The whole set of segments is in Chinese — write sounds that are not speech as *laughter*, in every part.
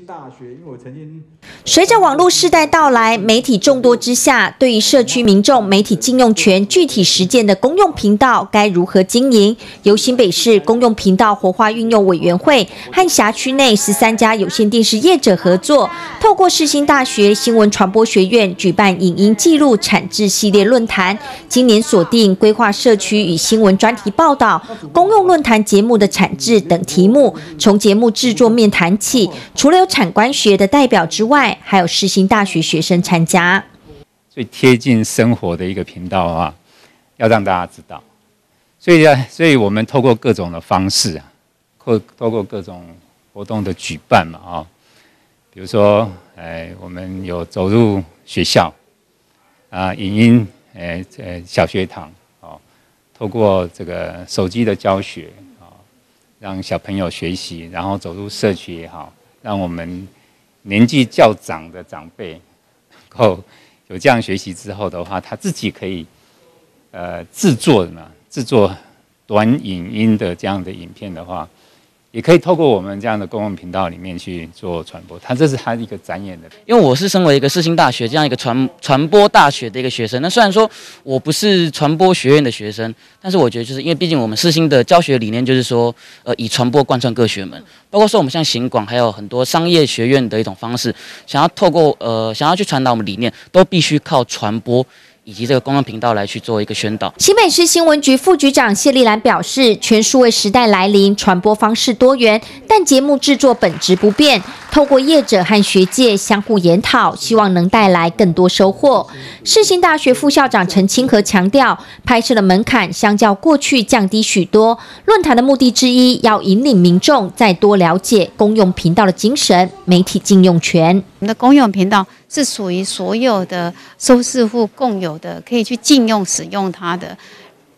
大学，因为我曾经随着网络世代到来，媒体众多之下，对于社区民众媒体禁用权具体实践的公用频道该如何经营，由新北市公用频道活化运用委员会和辖区内十三家有线电视业者合作，透过世新大学新闻传播学院举办影音记录产制系列论坛。今年锁定规划社区与新闻专题报道、公用论坛节目的产制等题目，从节目制作面谈起，除了有产官学的代表之外，还有世新大学学生参加。最贴近生活的一个频道啊，要让大家知道。所以啊，所以我们透过各种的方式啊，或透过各种活动的举办嘛啊，比如说，哎，我们有走入学校啊，影音，哎，呃，小学堂啊，透过这个手机的教学啊，让小朋友学习，然后走入社区也好。让我们年纪较长的长辈，够 *laughs* 有这样学习之后的话，他自己可以呃制作嘛，制作短影音的这样的影片的话。也可以透过我们这样的公共频道里面去做传播，它这是它一个展演的。因为我是身为一个世新大学这样一个传传播大学的一个学生，那虽然说我不是传播学院的学生，但是我觉得就是因为毕竟我们世新的教学理念就是说，呃，以传播贯穿各学门，包括说我们像行广，还有很多商业学院的一种方式，想要透过呃想要去传达我们理念，都必须靠传播。以及这个公共频道来去做一个宣导。新北市新闻局副局长谢丽兰表示，全数位时代来临，传播方式多元，但节目制作本质不变。透过业者和学界相互研讨，希望能带来更多收获。世新大学副校长陈清和强调，拍摄的门槛相较过去降低许多。论坛的目的之一，要引领民众再多了解公用频道的精神，媒体禁用权。我们的公用频道是属于所有的收视户共有的，可以去禁用使用它的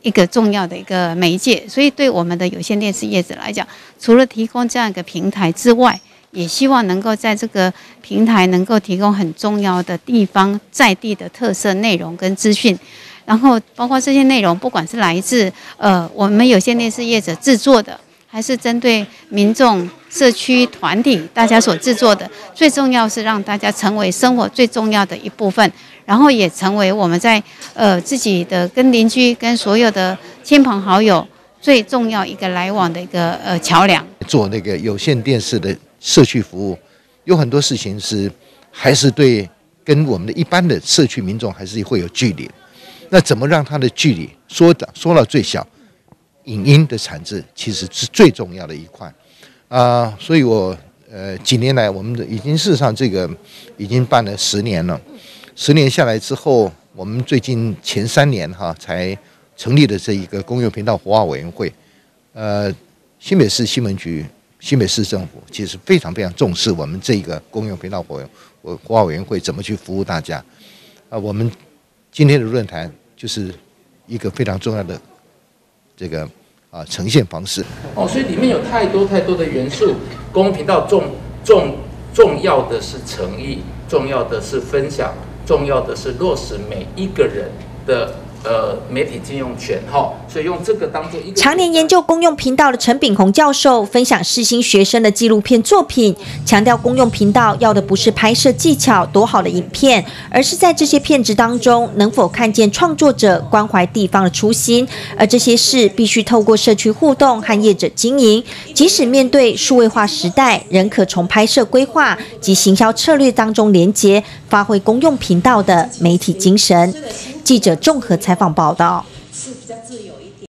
一个重要的一个媒介。所以，对我们的有线电视业者来讲，除了提供这样一个平台之外，也希望能够在这个平台能够提供很重要的地方在地的特色内容跟资讯，然后包括这些内容，不管是来自呃我们有线电视业者制作的，还是针对民众社区团体大家所制作的，最重要是让大家成为生活最重要的一部分，然后也成为我们在呃自己的跟邻居跟所有的亲朋好友最重要一个来往的一个呃桥梁。做那个有线电视的。社区服务有很多事情是还是对跟我们的一般的社区民众还是会有距离。那怎么让它的距离缩短缩到最小？影音的产制其实是最重要的一块啊。所以我呃几年来，我们的已经事实上这个已经办了十年了。十年下来之后，我们最近前三年哈才成立的这一个公用频道活化委员会。呃，新北市新闻局。新北市政府其实非常非常重视我们这个公用频道活活化委员会怎么去服务大家啊。我们今天的论坛就是一个非常重要的这个啊呈现方式。哦，所以里面有太多太多的元素。公共频道重重重要的是诚意，重要的是分享，重要的是落实每一个人的。呃，媒体禁用权哈，所以用这个当做一个。常年研究公用频道的陈炳宏教授分享世新学生的纪录片作品，强调公用频道要的不是拍摄技巧多好的影片，而是在这些片子当中能否看见创作者关怀地方的初心，而这些事必须透过社区互动和业者经营，即使面对数位化时代，仍可从拍摄规划及行销策略当中连接，发挥公用频道的媒体精神。记者综合采访报道。